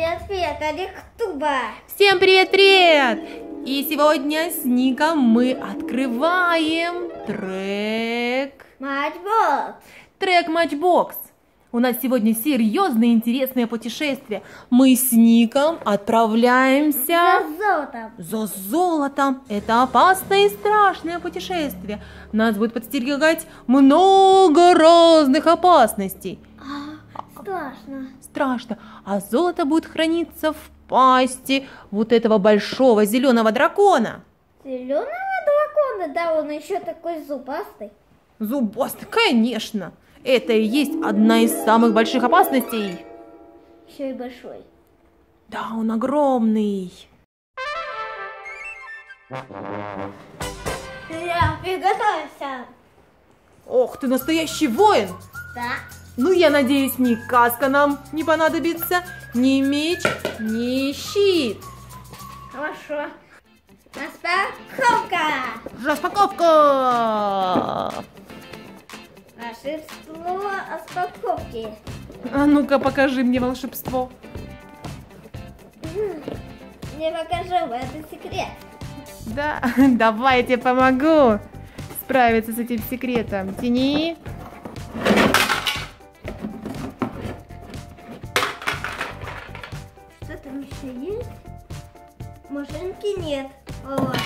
Привет, привет, Олег Туба. Всем привет-привет! И сегодня с Ником мы открываем трек... Матчбокс. Трек Матчбокс. У нас сегодня серьезное интересное путешествие. Мы с Ником отправляемся За золотом. за золотом. Это опасное и страшное путешествие. Нас будет подстерегать много разных опасностей. А, страшно. Страшно. А золото будет храниться в пасти вот этого большого зеленого дракона. Зеленого дракона, да, он еще такой зубастый. Зубастый, конечно. Это и есть одна из самых больших опасностей. Еще и большой. Да, он огромный. Я приготовься. Ох, ты настоящий воин. Да. Ну, я надеюсь, ни каска нам не понадобится, ни меч, ни щит. Хорошо. Распаковка. Распаковка! Волшебство распаковки. А ну-ка, покажи мне волшебство. Не покажу, это секрет. Да, давай я тебе помогу справиться с этим секретом. Тяни. Еще есть? Машинки нет. Вот она.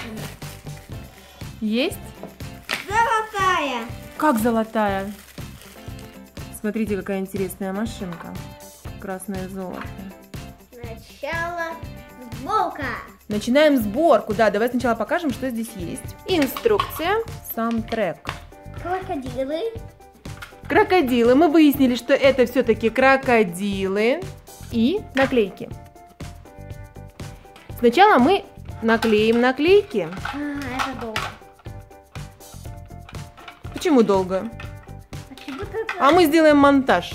Есть? Золотая. Как золотая. Смотрите, какая интересная машинка. Красное золото. Начало сборка. Начинаем сборку. Да, давай сначала покажем, что здесь есть. Инструкция, сам трек. Крокодилы. Крокодилы. Мы выяснили, что это все-таки крокодилы. И наклейки. Сначала мы наклеим наклейки. А, это долго. Почему долго? А мы сделаем монтаж.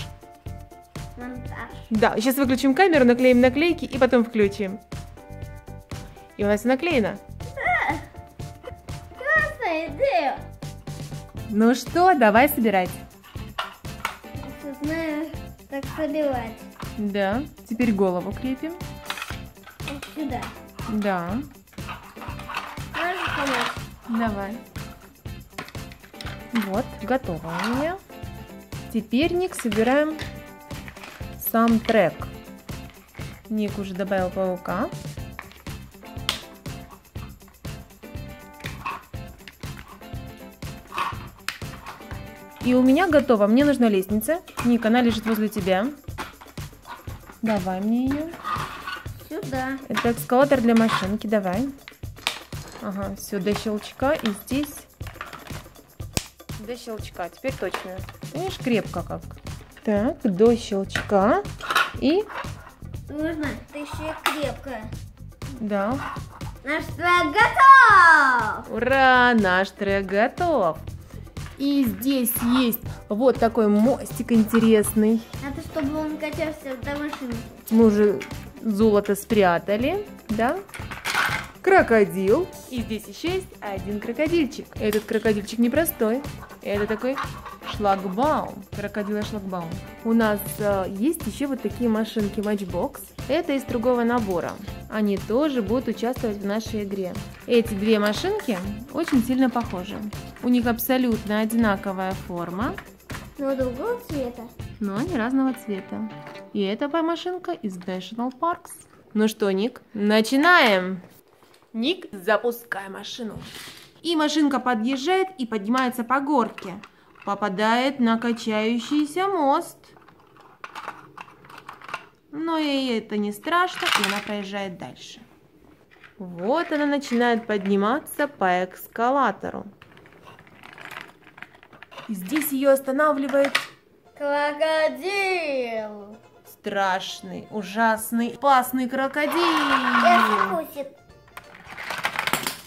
монтаж. Да, сейчас выключим камеру, наклеим наклейки и потом включим. И у нас все наклеено. Классная идея. Ну что, давай собирать. Я знаю, как собирать. Да, теперь голову крепим. Сюда. Да, Можешь помочь? давай. Вот, готово у меня. Теперь, Ник, собираем сам трек. Ник уже добавил паука. И у меня готово. Мне нужна лестница. Ник, она лежит возле тебя. Давай мне ее. Сюда. Это экскаватор для машинки, давай. Ага, все, до щелчка. И здесь до щелчка. Теперь точно. Видишь, крепко как. Так, до щелчка. И, Нужно, ты еще крепко. да. Наш трек готов! Ура, наш трек готов. И здесь есть вот такой мостик интересный. Это чтобы он катился до машины. Мы уже золото спрятали, да? Крокодил. И здесь еще есть один крокодильчик. Этот крокодильчик непростой. Это такой шлагбаум. Крокодила шлагбаум. У нас э, есть еще вот такие машинки Matchbox. Это из другого набора. Они тоже будут участвовать в нашей игре. Эти две машинки очень сильно похожи. У них абсолютно одинаковая форма, Но другого цвета. но они разного цвета. И эта машинка из National Parks. Ну что, Ник, начинаем! Ник, запускай машину. И машинка подъезжает и поднимается по горке. Попадает на качающийся мост. Но ей это не страшно, и она проезжает дальше. Вот она начинает подниматься по эскалатору. И здесь ее останавливает Крокодил! страшный, ужасный, опасный крокодил.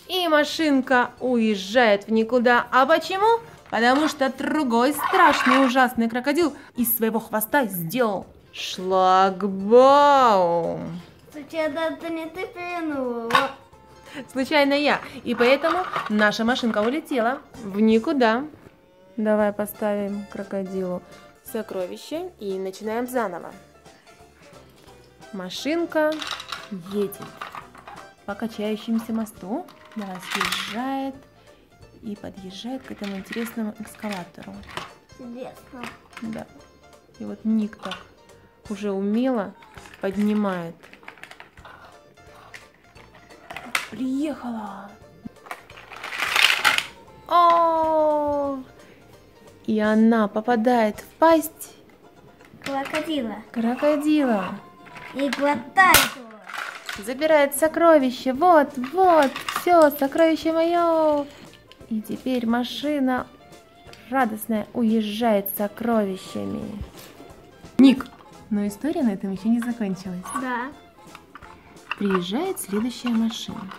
И машинка уезжает в никуда. А почему? Потому что другой страшный ужасный крокодил из своего хвоста сделал шлагбаум. Случайно ты не ты пенула. Случайно я. И поэтому наша машинка улетела в никуда. Давай поставим крокодилу сокровище и начинаем заново. Машинка едет по качающемуся мосту, давай съезжает и подъезжает к этому интересному эскалатору. Интересно. Да. И вот Ник так уже умело поднимает. Приехала. О! И она попадает в пасть Крокодила. крокодила. И глотает его. Забирает сокровище. Вот, вот, все, сокровище мое. И теперь машина радостная уезжает с сокровищами. Ник, но история на этом еще не закончилась. Да. Приезжает следующая машина.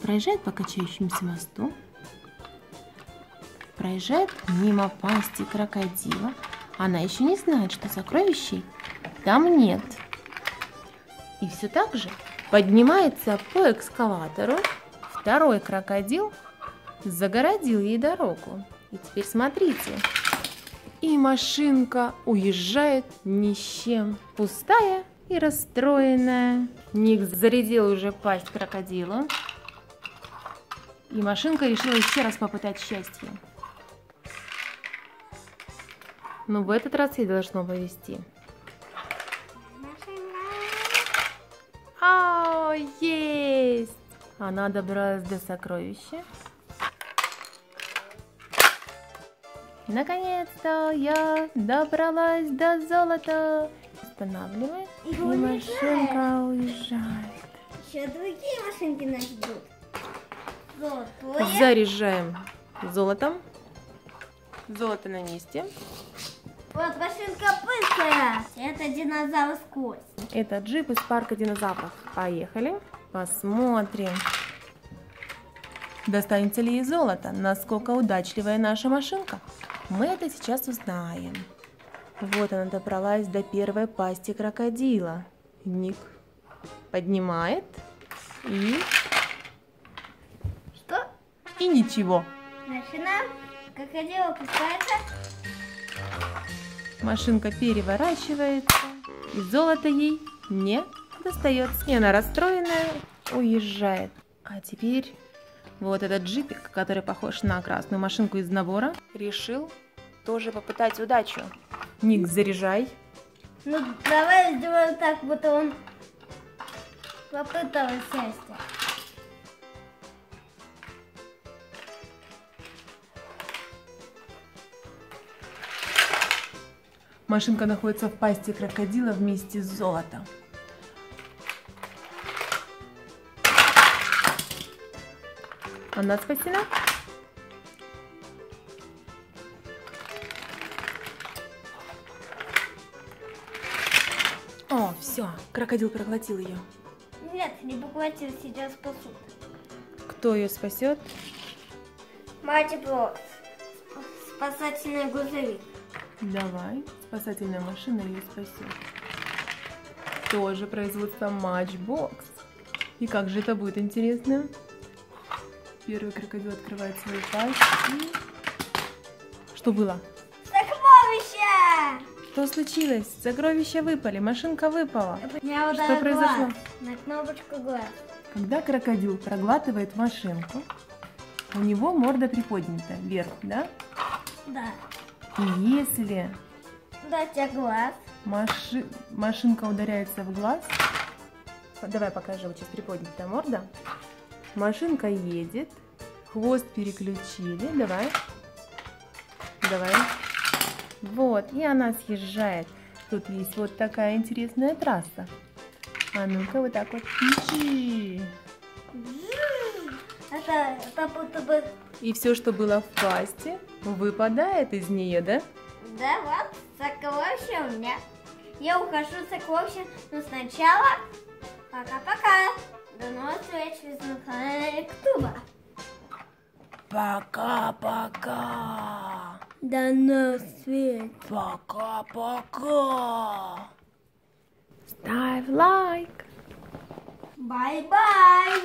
Проезжает по качающемуся мосту. Проезжает мимо пасти крокодила. Она еще не знает, что сокровищей там нет. И все так же поднимается по эскалатору. Второй крокодил загородил ей дорогу. И теперь смотрите. И машинка уезжает ни с чем. Пустая и расстроенная. Ник зарядил уже пасть крокодилу. И машинка решила еще раз попытать счастье. Но в этот раз ей должно повезти. О, есть! Она добралась до сокровища. Наконец-то я добралась до золота. Останавливай. И И уезжает. машинка уезжает. Еще другие машинки нас ждут. Золотое. Заряжаем золотом. Золото на месте. Вот машинка быстрая. Это динозавр сквозь. Это джип из парка динозавров. Поехали. Посмотрим. Достанется ли ей золото? Насколько удачливая наша машинка? Мы это сейчас узнаем. Вот она добралась до первой пасти крокодила. Ник поднимает и... Что? И ничего. Машина крокодил опускается. Машинка переворачивается, и золото ей не достается. И она расстроенная уезжает. А теперь вот этот джипик, который похож на красную машинку из набора, решил тоже попытать удачу. Ник, заряжай. Ну, давай сделаем так, будто он попытал счастье. Машинка находится в пасти крокодила вместе с золотом. Она спасена? О, все, крокодил проглотил ее. Нет, не поглотил, сейчас спасут. Кто ее спасет? Мать Бро. Спасательный грузовик. Давай, спасательная машина ее спасет. Тоже производство Matchbox. И как же это будет интересно? Первый крокодил открывает свою пасть и... Что было? Сокровища! Что случилось? Сокровища выпали, машинка выпала. Я Что произошло? глаз На кнопочку глаз. Когда крокодил проглатывает машинку, у него морда приподнята вверх, да? Да. И если Дать тебе глаз. маши- машинка ударяется в глаз, давай покажи, вот сейчас приподнятая морда, машинка едет, хвост переключили, давай, давай, вот, и она съезжает. Тут есть вот такая интересная трасса. А ну-ка вот так вот. Бы... И все, что было в пасти, выпадает из нее, да? Да, вот, сокровище у меня. Я ухожу с сокровищем, но сначала... Пока-пока. До новых встреч на канале Ктуба. Пока-пока. До новых встреч. Пока-пока. Ставь лайк. Bye-bye.